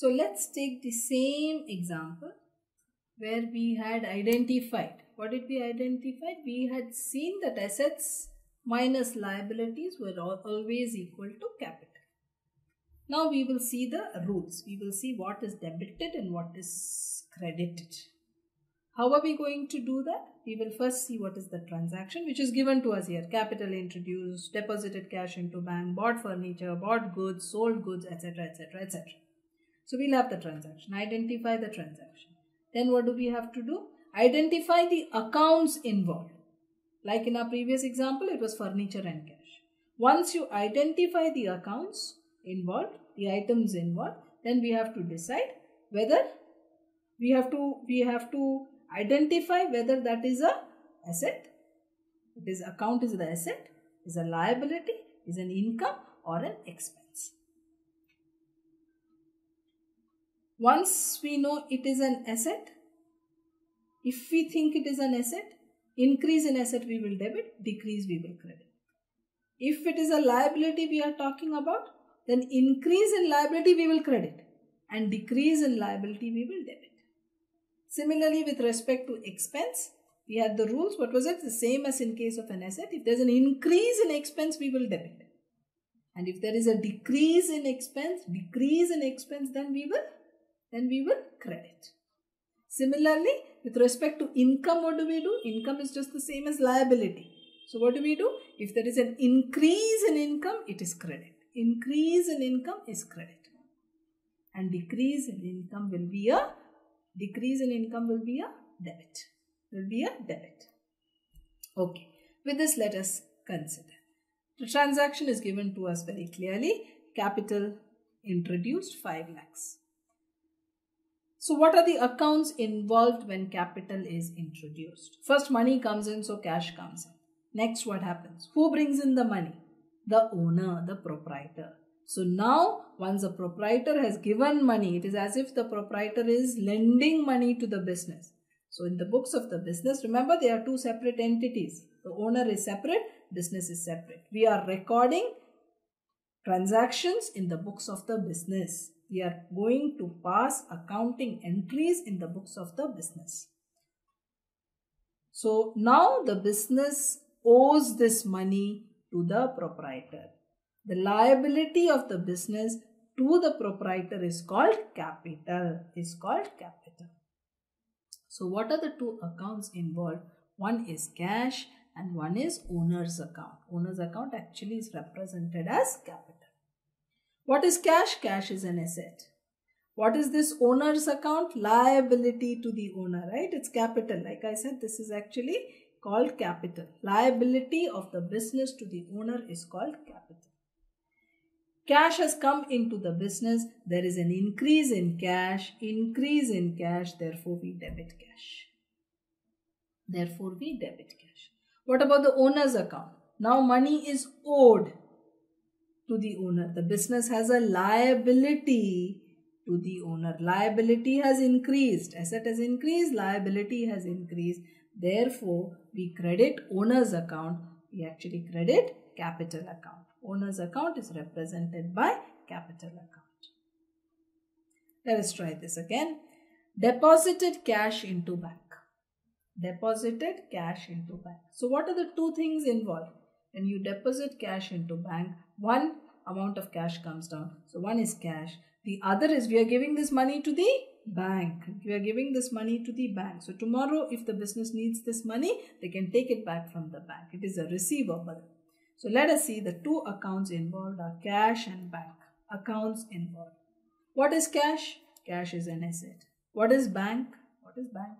So let's take the same example where we had identified. What did we identify? We had seen that assets minus liabilities were always equal to capital. Now we will see the rules. We will see what is debited and what is credited. How are we going to do that? We will first see what is the transaction which is given to us here. Capital introduced, deposited cash into bank, bought furniture, bought goods, sold goods, etc. etc. etc. So we'll have the transaction. Identify the transaction. Then what do we have to do? Identify the accounts involved. Like in our previous example, it was furniture and cash. Once you identify the accounts involved, the items involved, then we have to decide whether we have to we have to identify whether that is a asset it is account is the asset is a liability is an income or an expense once we know it is an asset if we think it is an asset increase in asset we will debit decrease we will credit if it is a liability we are talking about then increase in liability we will credit and decrease in liability we will debit Similarly, with respect to expense, we had the rules. What was it? The same as in case of an asset. If there's an increase in expense, we will debit. And if there is a decrease in expense, decrease in expense, then we will, then we will credit. Similarly, with respect to income, what do we do? Income is just the same as liability. So what do we do? If there is an increase in income, it is credit. Increase in income is credit. And decrease in income will be a decrease in income will be a debit will be a debit okay with this let us consider the transaction is given to us very clearly capital introduced 5 lakhs so what are the accounts involved when capital is introduced first money comes in so cash comes in next what happens who brings in the money the owner the proprietor so now once the proprietor has given money, it is as if the proprietor is lending money to the business. So in the books of the business, remember they are two separate entities. The owner is separate, business is separate. We are recording transactions in the books of the business. We are going to pass accounting entries in the books of the business. So now the business owes this money to the proprietor. The liability of the business to the proprietor is called capital. Is called capital. So what are the two accounts involved? One is cash and one is owner's account. Owner's account actually is represented as capital. What is cash? Cash is an asset. What is this owner's account? Liability to the owner, right? It's capital. Like I said, this is actually called capital. Liability of the business to the owner is called capital. Cash has come into the business. There is an increase in cash, increase in cash, therefore we debit cash. Therefore we debit cash. What about the owner's account? Now money is owed to the owner. The business has a liability to the owner. Liability has increased. Asset has increased, liability has increased. Therefore, we credit owner's account. We actually credit capital account. Owner's account is represented by capital account. Let us try this again. Deposited cash into bank. Deposited cash into bank. So what are the two things involved? When you deposit cash into bank, one amount of cash comes down. So one is cash. The other is we are giving this money to the bank. We are giving this money to the bank. So tomorrow if the business needs this money, they can take it back from the bank. It is a receivable. So let us see the two accounts involved are cash and bank. Accounts involved. What is cash? Cash is an asset. What is bank? What is bank?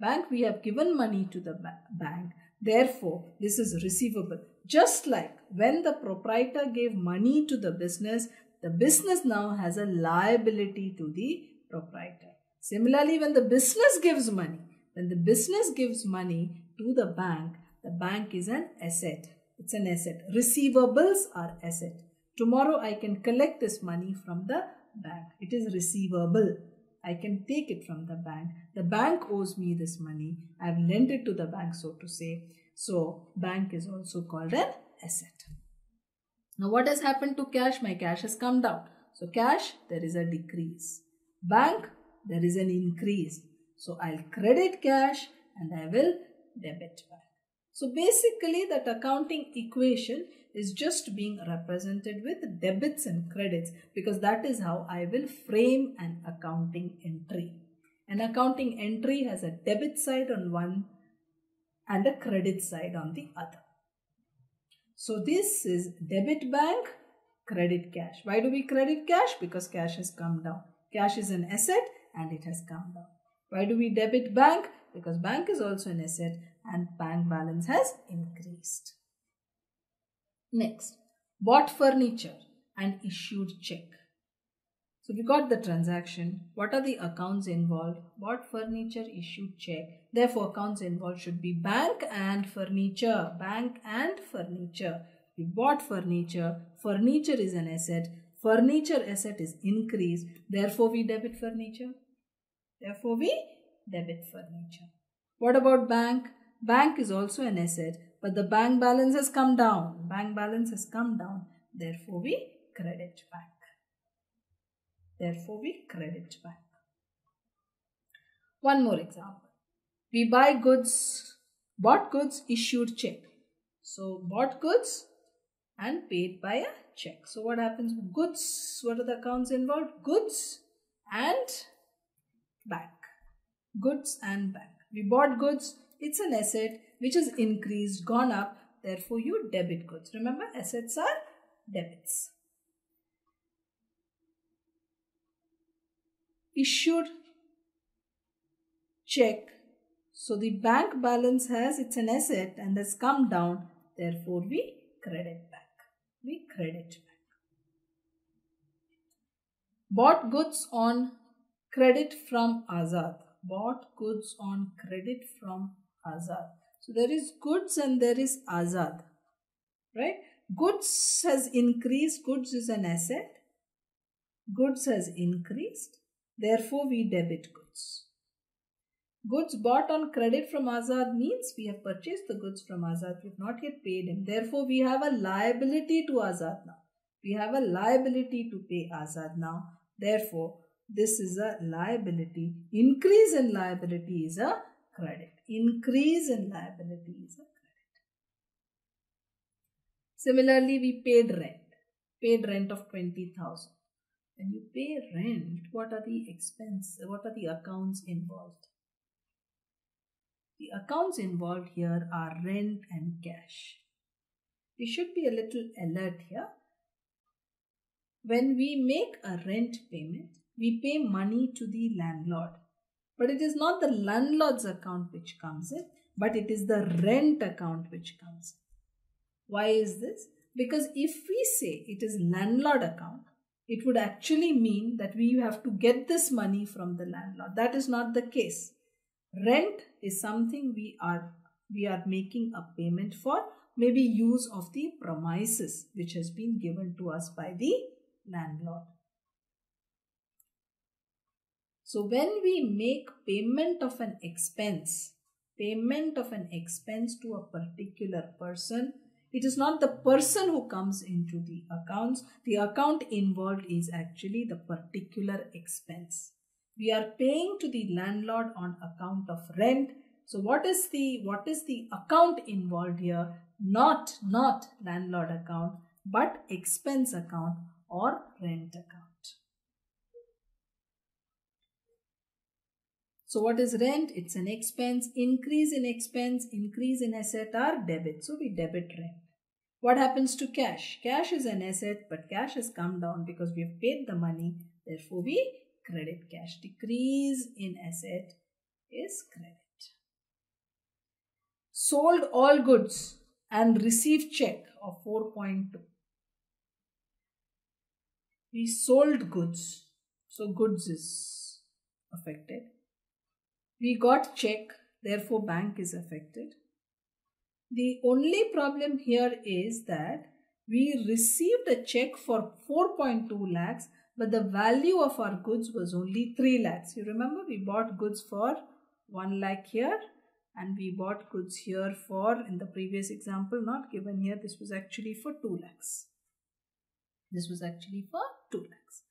Bank, we have given money to the ba bank. Therefore, this is receivable. Just like when the proprietor gave money to the business, the business now has a liability to the proprietor. Similarly, when the business gives money, when the business gives money to the bank, the bank is an asset. It's an asset. Receivables are asset. Tomorrow I can collect this money from the bank. It is receivable. I can take it from the bank. The bank owes me this money. I have lent it to the bank, so to say. So, bank is also called an asset. Now, what has happened to cash? My cash has come down. So, cash, there is a decrease. Bank, there is an increase. So I'll credit cash and I will debit bank. So basically that accounting equation is just being represented with debits and credits because that is how I will frame an accounting entry. An accounting entry has a debit side on one and a credit side on the other. So this is debit bank, credit cash. Why do we credit cash? Because cash has come down. Cash is an asset and it has come down. Why do we debit bank? Because bank is also an asset and bank balance has increased. Next, bought furniture and issued check. So we got the transaction. What are the accounts involved? Bought furniture, issued check. Therefore, accounts involved should be bank and furniture. Bank and furniture. We bought furniture. Furniture is an asset. Furniture asset is increased. Therefore, we debit furniture. Therefore, we debit furniture. What about bank? Bank is also an asset, but the bank balance has come down. Bank balance has come down. Therefore, we credit bank. Therefore, we credit bank. One more example. We buy goods, bought goods, issued check. So, bought goods and paid by a check. So, what happens? Goods, what are the accounts involved? Goods and bank. Goods and bank. We bought goods, it's an asset which has increased, gone up. Therefore, you debit goods. Remember, assets are debits. Issued check. So the bank balance has, it's an asset and has come down. Therefore, we credit bank. We credit bank. Bought goods on credit from Azad. Bought goods on credit from Azad. So there is goods and there is Azad. Right? Goods has increased. Goods is an asset. Goods has increased Therefore, we debit goods. Goods bought on credit from Azad means we have purchased the goods from Azad. We have not yet paid him. Therefore, we have a liability to Azad now. We have a liability to pay Azad now. Therefore, this is a liability. Increase in liability is a credit. Increase in liability is a credit. Similarly, we paid rent. Paid rent of 20,000 when you pay rent what are the expense what are the accounts involved? The accounts involved here are rent and cash. We should be a little alert here. When we make a rent payment we pay money to the landlord. But it is not the landlord's account which comes in but it is the rent account which comes in. Why is this? Because if we say it is landlord account it would actually mean that we have to get this money from the landlord. That is not the case. Rent is something we are we are making a payment for, maybe use of the premises which has been given to us by the landlord. So when we make payment of an expense, payment of an expense to a particular person, it is not the person who comes into the accounts. The account involved is actually the particular expense. We are paying to the landlord on account of rent. So what is the what is the account involved here? Not not landlord account but expense account or rent account. So what is rent? It's an expense. Increase in expense, increase in asset are debit. So we debit rent. What happens to cash? Cash is an asset but cash has come down because we have paid the money. Therefore we credit cash. Decrease in asset is credit. Sold all goods and received check of 4.2. We sold goods. So goods is affected we got check, therefore bank is affected. The only problem here is that we received a check for 4.2 lakhs but the value of our goods was only 3 lakhs. You remember we bought goods for 1 lakh here and we bought goods here for in the previous example not given here this was actually for 2 lakhs. This was actually for 2 lakhs.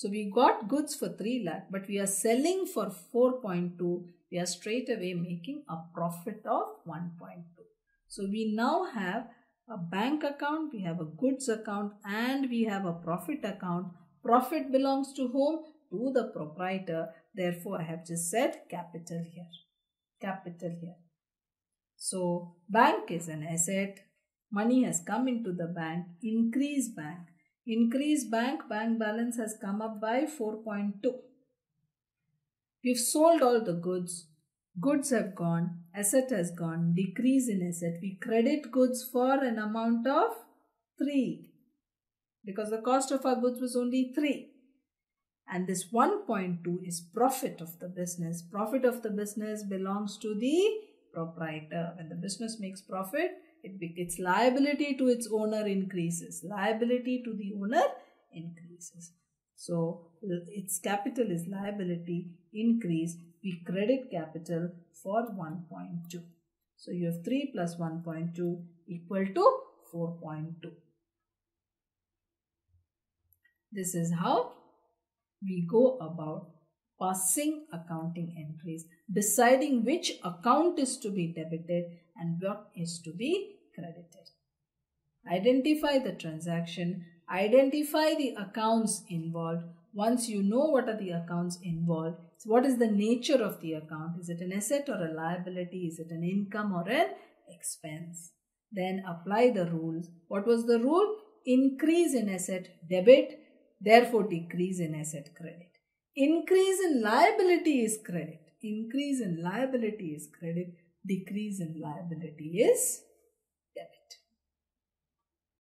So we got goods for 3 lakh, but we are selling for 4.2. We are straight away making a profit of 1.2. So we now have a bank account, we have a goods account, and we have a profit account. Profit belongs to whom? To the proprietor. Therefore, I have just said capital here. Capital here. So, bank is an asset. Money has come into the bank. Increase bank. Increase bank. Bank balance has come up by 4.2. We've sold all the goods. Goods have gone. Asset has gone. Decrease in asset. We credit goods for an amount of 3. Because the cost of our goods was only 3 and this 1.2 is profit of the business. Profit of the business belongs to the proprietor. When the business makes profit, it its liability to its owner increases. Liability to the owner increases. So its capital is liability increase. We credit capital for 1.2. So you have 3 plus 1.2 equal to 4.2. This is how we go about passing accounting entries, deciding which account is to be debited and what is to be credited. Identify the transaction, identify the accounts involved. Once you know what are the accounts involved, so what is the nature of the account? Is it an asset or a liability? Is it an income or an expense? Then apply the rules. What was the rule? Increase in asset debit, therefore decrease in asset credit. Increase in liability is credit. Increase in liability is credit. Decrease in liability is